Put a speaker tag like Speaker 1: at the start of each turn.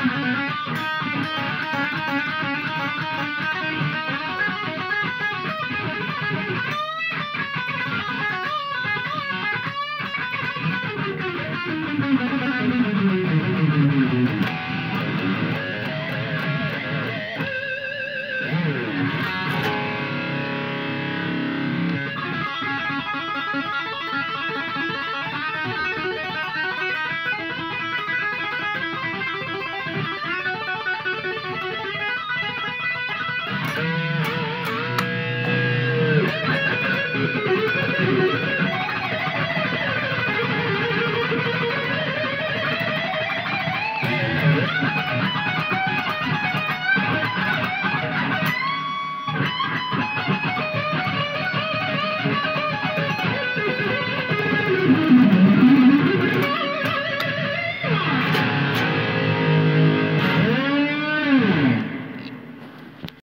Speaker 1: Thank you. Música